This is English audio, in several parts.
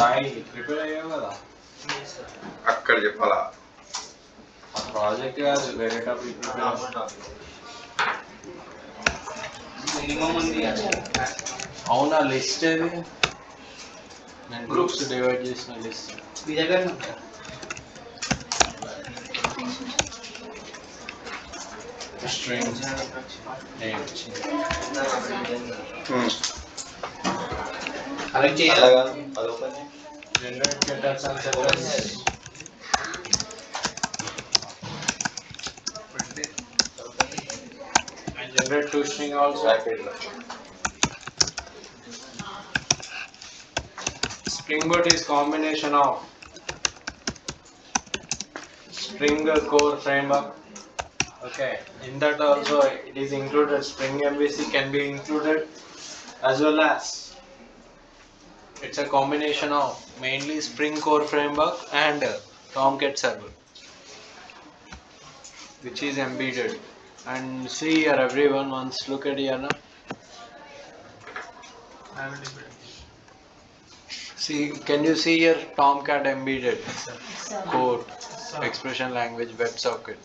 Sai prepare అయ్యావు కదా అక్కడ చెప్పాలా ఆ ప్రాజెక్ట్ కాదు వేరే టాపిక్ ప్రిపేర్ మినిమం ఉంది అవునా లిస్ట్ ఏది నేను గ్రూప్స్ డివైడ్ చేసిన లిస్ట్ మీ దగ్గర ఉంటా Anong chair? Talagang palupan and centers. Two string also. Rapid Spring is combination of Spring core framework. Okay, in that also it is included. Spring MVC can be included as well as it's a combination of mainly Spring Core framework and uh, Tomcat server, which is embedded. And see here, everyone once look at here now. See, can you see here Tomcat embedded code, expression language, WebSocket?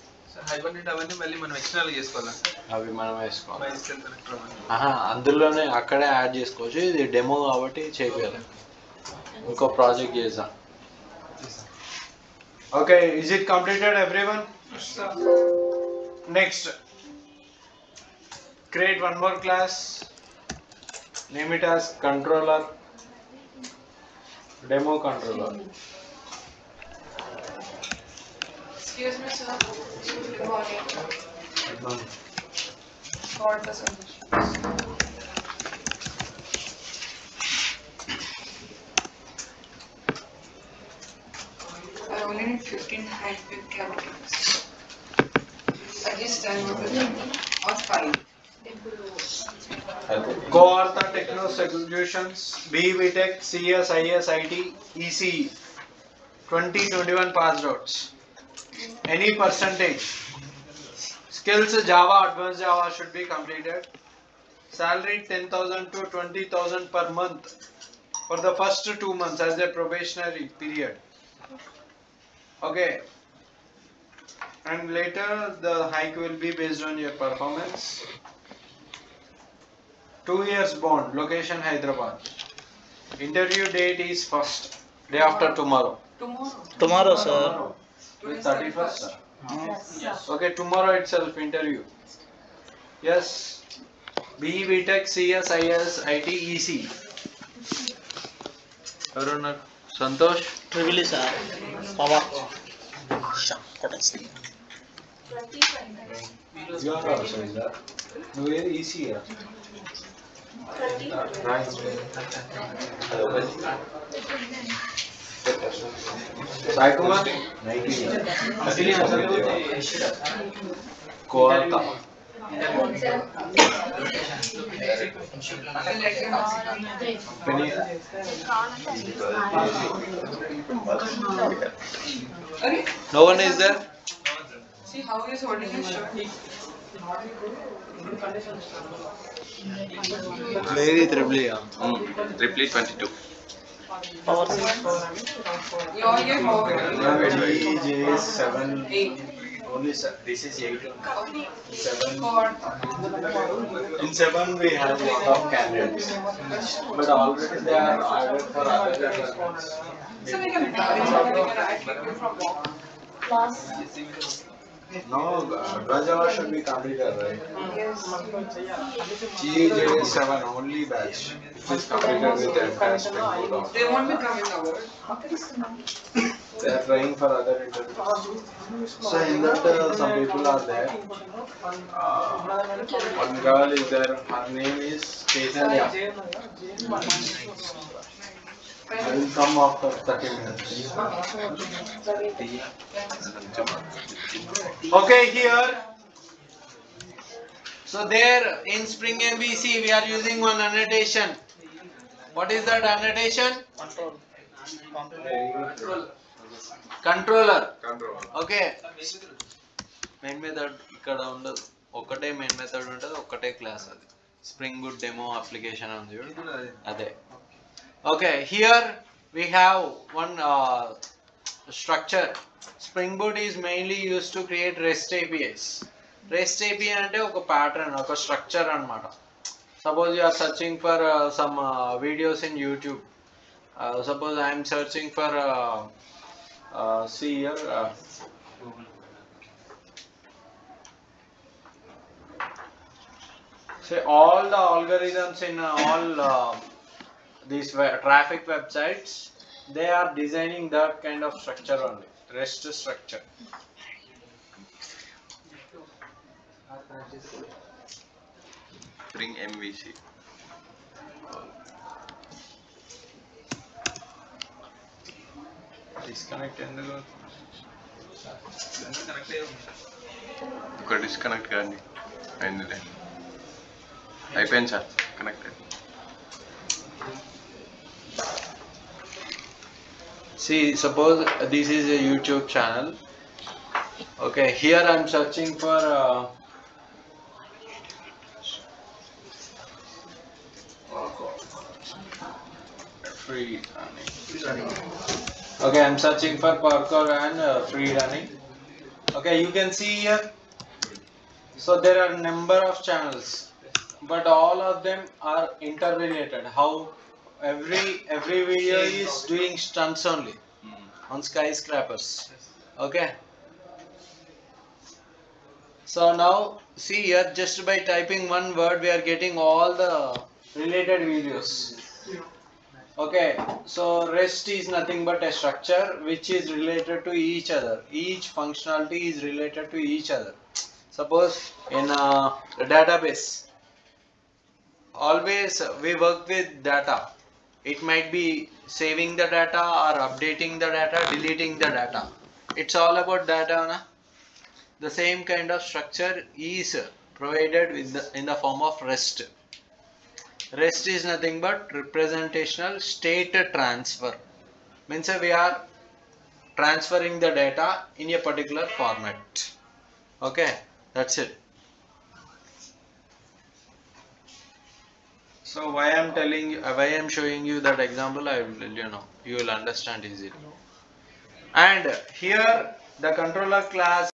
Hibernate అవన్నీ మళ్ళీ మనం external చేసుకోవాలా అవి మనం వేసుకోవాలి మైస్కెల్ connector అవన్నీ ఆహా అందులోనే అక్కడే యాడ్ చేసుకోవచ్చు ఇది డెమో కాబట్టి చేయాలి ఇంకో ప్రాజెక్ట్ చేసాం okay is it completed everyone next create one more class name it as controller demo controller Excuse me, sir. Good morning. Good morning. God bless I only need 15 handpicked capitals. Suggest 10 or 5. Coartha Techno Solutions, B VTech, CS, IS, IT, EC, 2021 pass routes. Any percentage. Skills Java, Advanced Java should be completed. Salary 10,000 to 20,000 per month for the first two months as a probationary period. Okay. And later the hike will be based on your performance. Two years bond, location Hyderabad. Interview date is first, day after tomorrow. Tomorrow. Tomorrow, sir. Today to 31st yes, yes. okay tomorrow itself interview yes be btech cs is it ec everyone santosh trivili sir power potency you are also in that no here ec here Right. Hello. साइकोमा Nigeria Kolkata No one is there. See how he is holding his shirt. Very triply, yeah. Mm, triply 22. Power. Your year how? DJ seven. Eight. Only se- this is eight. Seven. In seven we have a lot of candidates, but already they are added for other departments. So we can manage it, we can add people from walk. No, Advanced Java should be completed, right? Yes. GJ seven only batch, which is completed with entire Spring Boot. also. They won't be coming over. They are trying for other interviews. So in that uh, some people are there. Uh, one girl is there. Her name is Chaitanya. I will come after 30 minutes. Okay, here. So there in Spring MVC we are using one annotation. What is that annotation? Controller. Control okay main method ఇక్కడ ఉండదు ఒకటే main method ఉంటుంది ఒకటే class అది spring good demo application ఉంది చూడు అదే okay here we have one uh, structure. Spring Boot is mainly used to create REST APIs. REST API అంటే ఒక ప్యాటర్న్ ఒక స్ట్రక్చర్ అన్నమాట suppose you are searching for some videos in YouTube suppose I'm searching for C year say all the algorithms in uh, all uh, these we- traffic websites they are designing that kind of structure only rest structure Bring MVC. disconnect ఎందుకు connect అయ్యి ఉంది ఒక disconnect కానీ అయిందిలే అయిపోయింది sir connect see suppose this is a youtube channel. Okay here i'm searching for uh, free running. Okay i'm searching for parkour and uh, free running. Okay you can see here. So there are number of channels but all of them are interrelated. How every every video is doing stunts only hmm. on skyscrapers okay? So now see here just by typing one word we are getting all the related videos okay? So rest is nothing but a structure which is related to each other. Each functionality is related to each other. Suppose in a database always we work with data it might be saving the data or updating the data deleting the data. It's all about data na? the same kind of structure is provided with the, in the form of rest. Rest is nothing but representational state transfer. Means we are transferring the data in a particular format. Okay that's it So why I'm telling you, why I'm showing you that example, I will, you know, you will understand easily. And here the controller class